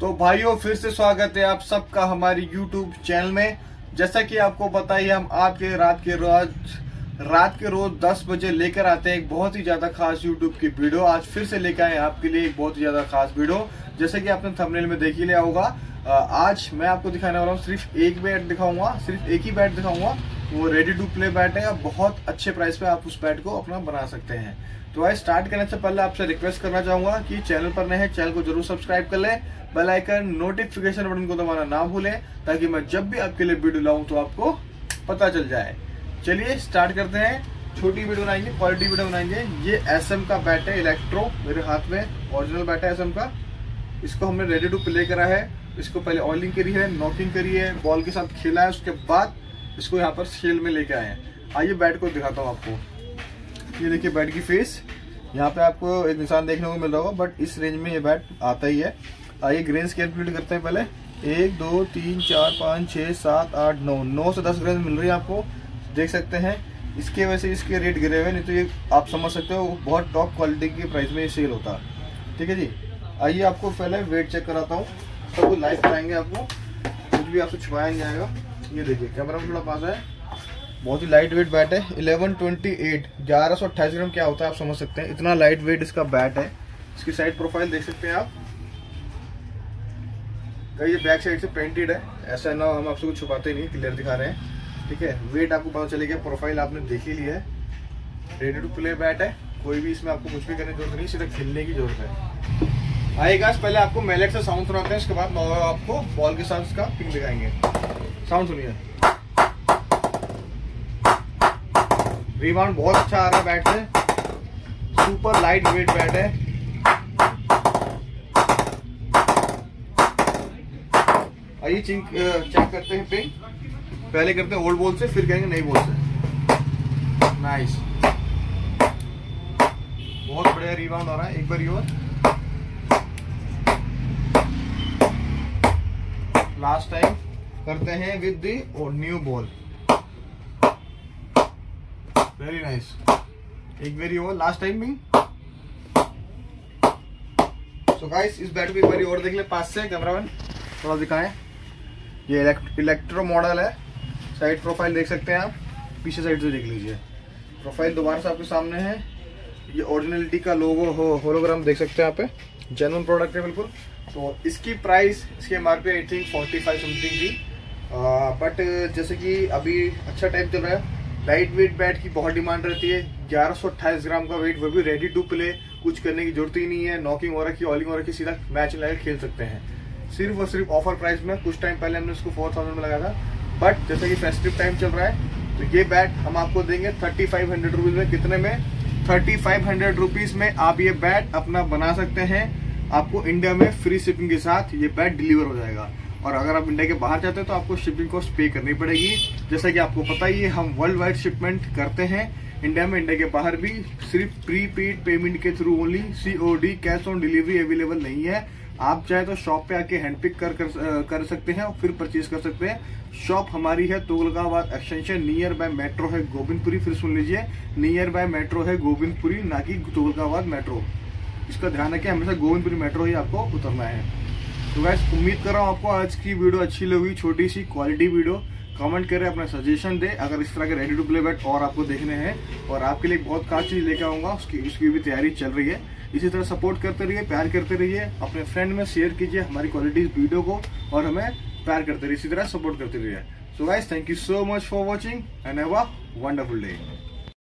तो भाइयों, फिर से स्वागत है आप सबका हमारे YouTube चैनल में। जैसा कि आपको पता ही हम आपके रात के रोज, रात के रोज 10 बजे लेकर आते हैं एक बहुत ही ज़्यादा खास YouTube की वीडियो। आज फिर से लेकर आए आपके लिए एक बहुत ही ज़्यादा खास वीडियो। जैसे कि आपने थंबनेल में देख ही लिया होगा आज मैं आपको दिखाने वाला हूँ, सिर्फ़ एक बैट दिखाऊँगा, सिर्फ़ एक ही बैट दिखाऊँगा। वो रेडी टू प्ले बैट है। बहुत अच्छे प्राइस पे आप उस बैट को अपना बना सकते हैं। तो आज स्टार्ट करने से पहले आपसे रिक्वेस्ट करना चाहूँगा कि चैनल पर नए हैं चैनल को ज़रूर सब्सक्राइब कर लें। बेल आइकन नोटिफिकेशन बटन को दबाना ना भूलें, ताकि मैं जब भी आपके लिए वीडियो लाऊं तो आपको पता चल जाए। चलिए स्टार्ट करते हैं। छोटी वीडियो बनाएँगे क्वालिटी वीडियो बनाएँगे। ये एसएम का बैट है इलेक्ट्रो मेरे हाथ में ओरिजिनल बैट है एसएम का। इसको हमने रेडी टू प्ले करा है। इसको पहले ऑयलिंग करी है नॉकिंग करी है बॉल के साथ खेला है। उसके बाद इसको यहाँ पर सेल में लेके आए हैं। आइए बैट को दिखाता हूँ आपको। ये देखिए बैट की फेस यहाँ पे आपको एक निशान देखने को मिल रहा होगा बट इस रेंज में ये बैट आता ही है। आइए ग्रेन कैलकुलेट करते हैं पहले। एक, दो, तीन, चार, पाँच छः सात, आठ, नौ। नौ से दस ग्रेन मिल रही है आपको। देख सकते हैं। इसके वजह से इसके रेट गिरे हुए नहीं तो ये आप समझ सकते हो, बहुत टॉप क्वालिटी के प्राइस में ये सेल होता। है ठीक है जी? आइए आपको पहले वेट चेक कराता हूँ। सब लाइव कराएँगे आपको। कुछ भी आपसे छुपाया नहीं जाएगा ये देखिए कैमरा थोड़ा पास है। बहुत ही लाइट वेट बैट है 1128 1128 ग्राम क्या होता है, आप समझ सकते हैं। इतना लाइट वेट इसका बैट है। इसकी साइड प्रोफ़ाइल देख सकते हैं आप। कहीं ये बैक साइड से पेंटेड है। ऐसा ना हम आपसे कुछ छुपाते नहीं क्लियर दिखा रहे हैं। ठीक है वेट आपको पता चलेगा प्रोफ़ाइल आपने देख ही लिया है। रेडी टू प्ले बैट है। कोई भी इसमें आपको कुछ भी करने की ज़रूरत नहीं सिर्फ़ खेलने की ज़रूरत है। आएगा पहले आपको मेलेक्स से साउंड सुनाते हैं, इसके बाद आपको बॉल के साथ इसका पिंग दिखाएँगे साउंड सुनिए। रिबाउंड बहुत अच्छा आ रहा है बैट से। सुपर लाइट वेट बैट है। आइए चिंक चेक करते हैं पिंग पहले करते हैं ओल्ड बॉल से, फिर कहेंगे नई बॉल से। नाइस बहुत बढ़िया रिबाउंड आ रहा है, एक बार और। लास्ट टाइम करते हैं विद दी और न्यू बॉल वेरी नाइस एक बारी और लास्ट टाइम भी. सो गाइस इस बैट को एक बारी और देख ले, पास से कैमरामैन थोड़ा दिखाएँ. ये इलेक्ट्रो मॉडल है. साइड प्रोफ़ाइल देख सकते हैं आप. पीछे साइड से देख लीजिए. प्रोफ़ाइल दोबारा से आपके सामने है. ये ओरिजिनलिटी का लोगो हो होलोग्राम देख सकते हैं आप पे. प्रोडक्ट है, बिल्कुल. तो इसकी प्राइस इसके M I think forty five something थी बट जैसे कि अभी अच्छा टाइम चल रहा है। लाइट वेट बैट की बहुत डिमांड रहती है। ग्यारह ग्राम का वेट वो भी रेडी टू प्ले कुछ करने की ज़रूरत ही नहीं है। नॉकिंग हो रखी ऑलिंग हो रखी सीधा मैच लगाकर खेल सकते हैं। सिर्फ़ और सिर्फ़ ऑफ़र प्राइस में, कुछ टाइम पहले हमने उसको फोर थाउज़ेंड में लगाया था। बट जैसे कि फेस्टिव टाइम चल रहा है तो ये बैट हम आपको देंगे थर्टी फाइव हंड्रेड रुपीज़ में। कितने में? थर्टी फाइव हंड्रेड रुपीज़ में आप ये बैट अपना बना सकते हैं। आपको इंडिया में फ्री शिपिंग के साथ ये बैट डिलीवर हो जाएगा। और अगर आप इंडिया के बाहर जाते हैं तो आपको शिपिंग कॉस्ट पे करनी पड़ेगी। जैसा कि आपको पता ही है हम वर्ल्ड वाइड शिपमेंट करते हैं। इंडिया में इंडिया के बाहर भी सिर्फ़ प्री पेड पेमेंट के through only COD cash on delivery available नहीं है। आप चाहे तो शॉप पे आके हैंड पिक कर कर, कर सकते हैं और फिर परचेज कर सकते हैं। शॉप हमारी है Tughlakabad Extension nearby metro है गोविंदपुरी। फिर सुन लीजिए नियर बाय मेट्रो है गोविंदपुरी ना कि तुगलकाबाद मेट्रो इसका ध्यान रखें हमेशा गोविंदपुरी मेट्रो ही आपको उतरना है। तो वैसे उम्मीद कर रहा हूँ आपको आज की वीडियो अच्छी लगी, छोटी सी क्वालिटी वीडियो कमेंट करें, अपना सजेशन दे। अगर इस तरह के रेडी टू प्ले बैट और आपको देखने हैं और आपके लिए बहुत खास चीज़ लेकर आऊँगा, उसकी उसकी भी तैयारी चल रही है। इसी तरह सपोर्ट करते रहिए, प्यार करते रहिए, अपने फ्रेंड में शेयर कीजिए हमारी क्वालिटी वीडियो को और हमें प्यार करते रहिए। इसी तरह सपोर्ट करते रहिए। So guys thank you so much for watching and have a wonderful day